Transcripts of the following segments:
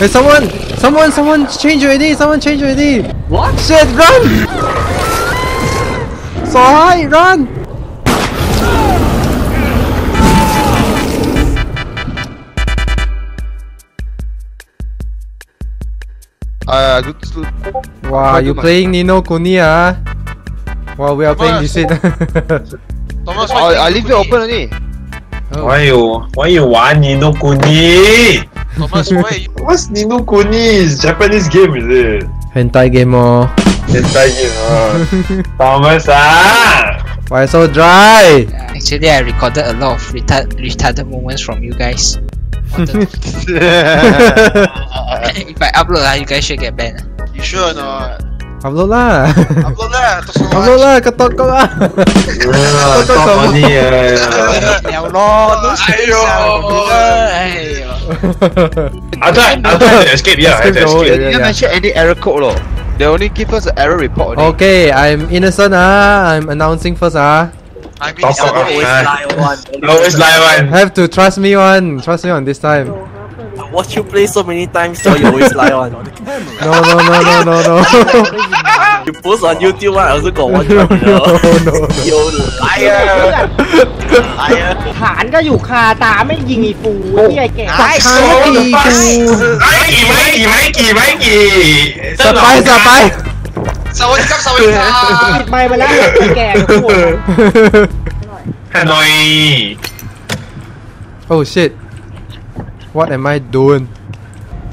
Hey, someone, someone, someone change already. Someone change already. What? Shit, run! So high, run! Uh, good. Wow, you playing Ni no Kuni ah? Wow, we are playing this it. Thomas, I, I leave it open only. oh. Why you why you want Ni no Kuni? Thomas, why you? What's Ni no Kuni? It's Japanese game, is it? Hentai game oh. Hentai game, ah. Thomas, ah! Why so dry? Actually, I recorded a lot of retard retarded moments from you guys. if I upload, ah, you guys should get banned. you sure or not? Upload lah. Upload lah. Talk so much. Upload lah, ketok kau lah. Ah, Talk funny, ah. Ya Allah, no Aiyo. Aiyo. I thought I thought I escape, yeah, I had to Escape, escape. yeah, They didn't mention any error code lor. They only give us an error report only. Okay, I'm innocent ah. I'm announcing first ah. I mean, Talk it's about always lie one. Always lie one. Have to trust me one. Trust me on this time. watch you play so many times, so you always lie on. No, no, no, no, no, no. you post on YouTube, I also got watch. No, no, no, no. You liar. liar. ฐานก็อยู่คาตาไม่ยิงอีฟูไอ้ไอ้แก่ตายตีกูไม่กี่ไม่กี่ไม่กี่ไม่กี่สบายสบายสวัสดีครับสวัสดีครับปิดไมค์ไปแล้วไอ้แก่กูฮานอยโอ้ shit What am I doing?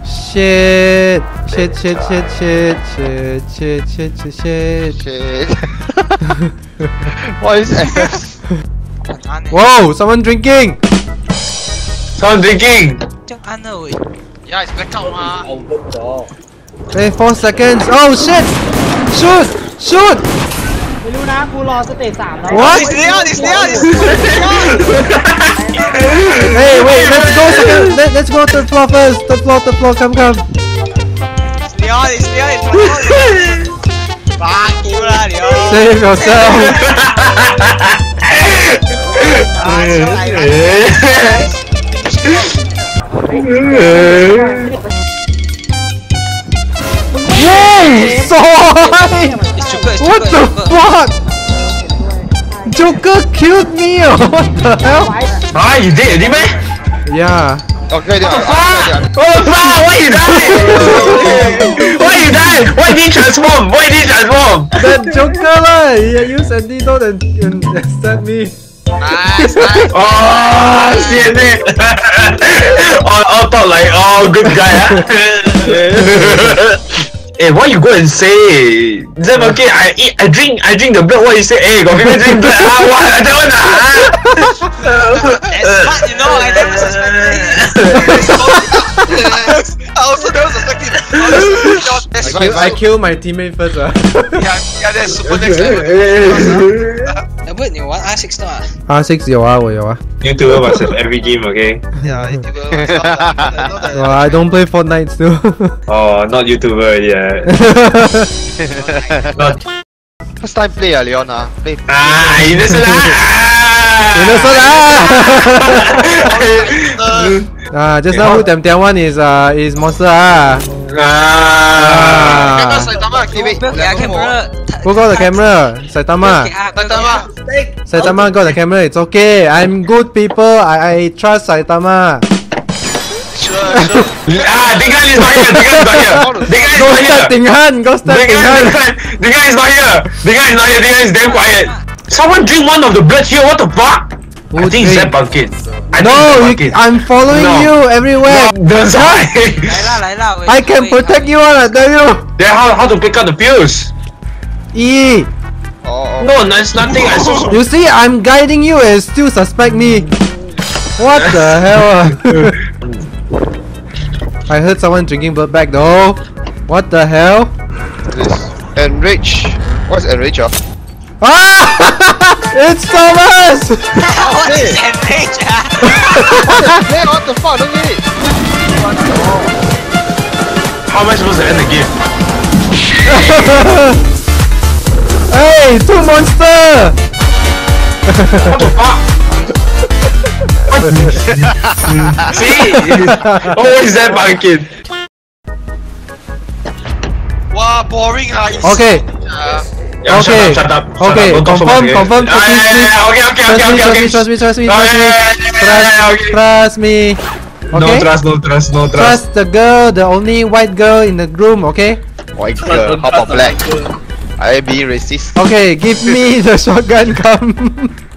Shit! Shit, shit, shit, shit, shit, shit, shit, shit, shit. Shit. what is this? Whoa! Someone drinking! Someone drinking! Yeah, it's blackout, ma. Hey, four seconds. Oh shit! Shoot! Shoot! ไม่รู้นะกูรอสเตจสามแล้ว What? It's Leon! It's Leon! It's Leon! Hey, second. Let, let's go third floor first. Third floor, third floor. Come, come. Leon, it's Leon, it's Leon. Fuck you lah, Leon. Save yourself. Ah, so I like Whoa. It's What the Joker. fuck? Joker killed me. oh, What the hell? Ah, you did, did man? Yeah. Okay, Leon. Oh fuck! Why you die? Why you die? Why did you transform? Why did you transform? That Joker lah. He used antidote and, and stabbed me. Nice, nice. Oh shit man! all, all thought like oh good guy ah. Hey, what you go and say? Zem, okay, I eat, I drink, I drink the blood. What you say? Hey, got people drink blood. Ah, what? That one ah. I, kill, I killed my teammate first. ah. Yeah, yeah, that's super next level. Eh, wait, 你玩 R6 的啊？ R6 有啊，我有啊。 YouTuber must have every game, okay? Yeah, YouTuber. I know that. Well, I don't play Fortnite still. Oh, not YouTuber, yeah. Not. First time play ah, Leon ah. Play. Ah, innocent ah. Innocent ah. ah, just now who Tiam Tiam one is uh is monster ah. Ah. Saitama, activate. Yeah, camera. Who got the camera? Saitama. Saitama. Saitama got the camera. It's okay. I'm good people. I, I trust Saitama. Sure, sure. ah, Ding Han is not here. Ding Han is not here. Ding Han is not here. Ding Han, go start Dinghan. Ding Han is not here. Ding Han is not here. Ding Han is damn quiet. Someone drink one of the blood here. What the fuck? Who I think drink? it's that bucket. I no, you, I'm following no. you everywhere. No, don't die. I can protect you all, I tell you. Then how, how to pick up the pills? E. Oh. No, there's nothing. I so you see, I'm guiding you and still suspect me. What the hell? I heard someone drinking bird back though. What the hell? This enrich. What's enrich? Ah! It's Thomas! What is enrage ah? Hey, what the fuck? Don't get it. How am I supposed to end the game? hey, two monster! What the fuck? What? See? oh, what is that pumpkin? 啊，boring 啊。Okay. Yeah, Okay. Shut up, shut up. Okay, Shut up. Don't talk so confirm, confirm, Ah, please, yeah, yeah, yeah, Okay, okay, Trust okay, me, okay, okay. trust me, trust me, Ah, trust me, yeah, trust me. Trust, okay. trust me. No trust, no trust, no trust. Trust the girl, the only white girl in the room, okay? White girl, how about black? I being racist. Okay, give me the shotgun, come.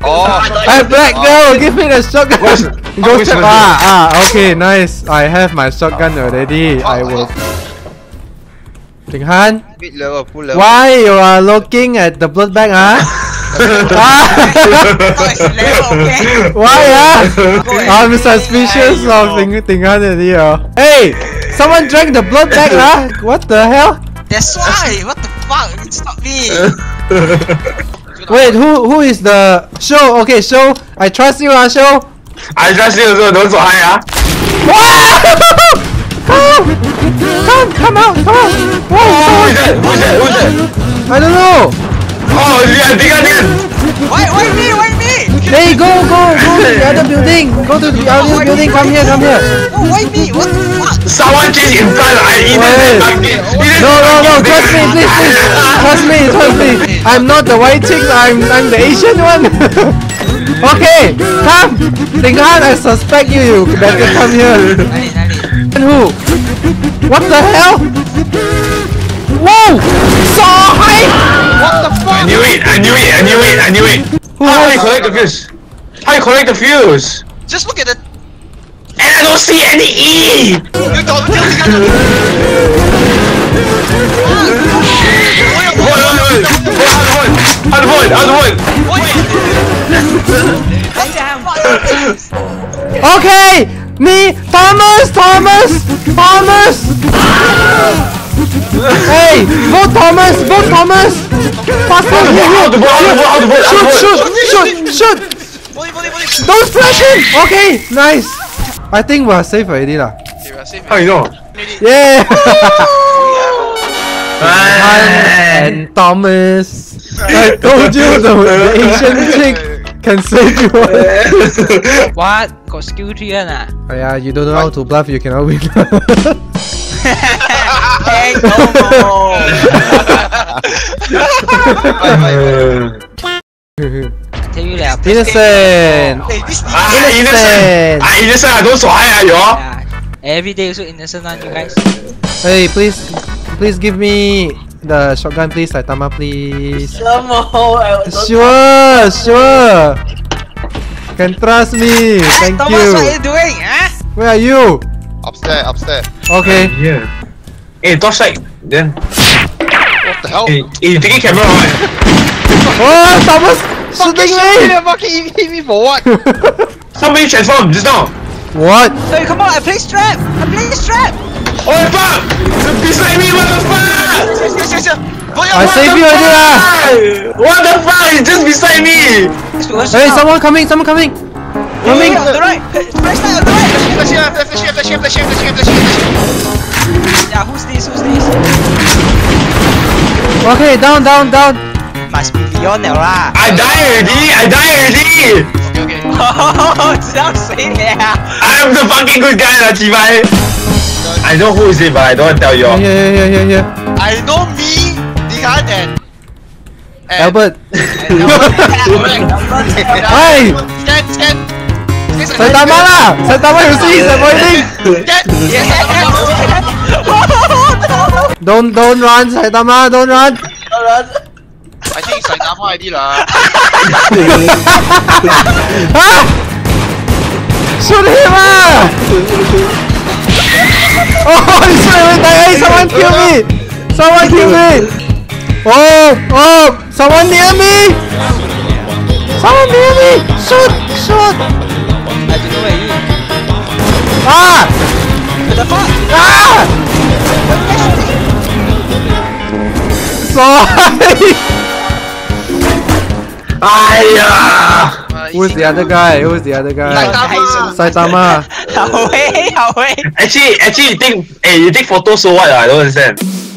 Oh, Hey, black girl, give me the shotgun. What's- Go what's Ah, ah, okay, nice. I have my shotgun already. I will. Ting Han, mid level, full why you are looking at the blood bag, huh? it's level, okay. why, ah? I'm suspicious of Ting, Ting Han already, oh. Hey, someone drank the blood bag, huh? What the hell? That's why. What the fuck? Stop me. Wait, who who is the show? Okay, show. I trust you, ah, show. I trust you also, don't so high, ah. Come, come, come out, come out. Who's that? Who's that? Who's that? I don't know. Oh, yeah, Tika, Tika. Why? Why me? Why me? Hey, go, go, go to the other building. Go to the other building. Come here, come here. Oh, why me? What the fuck? Someone chase in front, I eat Wait. it. No, no, no. Trust me, please, please. Trust me, trust me. I'm not the white chick. I'm, I'm the Asian one. okay, come. Tinghan, I suspect you. You better come here. Nani, nani. And who? What the hell? Whoa! So high! I knew it, I knew it, I knew it, I knew it. Who How you has- collect the fuse? How do you collect the fuse? Just look at the. And I don't see any E! You don't tell me. Hold on, hold on, hold on, hold on, hold on. Okay! Me! Thomas! Thomas! Thomas! hey! Vote Thomas! Vote Thomas! To Shoot! Shoot! Shoot! Shoot! Bully, bully, bully. Don't flash him! Okay! Nice! I think we're safe already lah. We're safe. How you know? Yeah! Han Ah. and Thomas. I told you the, the Asian chick can save you. What? Got skill tree one ah? oh yeah, you don't know how to bluff, you cannot win. Hey, no. Tell you lah. Innocent! Hey, this Ah, Innocent. innocent! Ah, innocent, I don't so high, ah, you all. Yeah. Every day also innocent one, you guys. Hey, please, please give me the shotgun, please, Saitama, please. Somehow, Sure, sure. Can trust me. Thank Thomas, what are you. you doing? Huh? Where are you? Upstairs, upstairs. Okay. Yeah. Hey, torchlight. Then. What the hell? Hey, hey, you taking camera right? Oh, Thomas shooting me. fucking hit me for what? Somebody transform just now. What? Hey, come on, I play strap. I play strap. Oh fuck! Beside me, what the fuck? Yes, yes, yes, yes. Boy, I what save the you already lah. Fuck! What the fuck? It's just beside me. fuck? Hey, someone coming, someone coming. Coming. on the right. Flash light on the right. Flash him, flash him, flash him, flash him, flash him, flash him, flash him. Yeah, who's this? Who's this? Okay, down, down, down. Must be Lionel lah. I die already. I die already. Okay, okay. Oh, 知道谁了？ I'm the fucking good guy, lah, Chibai. I know who is it, but I don't want to tell you. all. Here, here, here, here, here. I know me, Dihan and... and Albert. Hey. Hi. Scan, scan. Saitama lah. Saitama, you see, he's avoiding. Scan. Don't, don't run, Saitama, don't run. I think it's Saitama ID lah. Ah! Shoot him ah! Oh, he's right there. Hey, someone kill me! Someone kill me! Oh, oh, someone near me! Someone near me! Shoot, shoot! Ah! What the fuck? Ah! Sorry! Aiya! Who's the other guy? Who's the other guy? Saitama. Saitama. Hao Wei, Hao Actually, actually, you think, eh, hey, you take photos so what? Ah? I don't understand.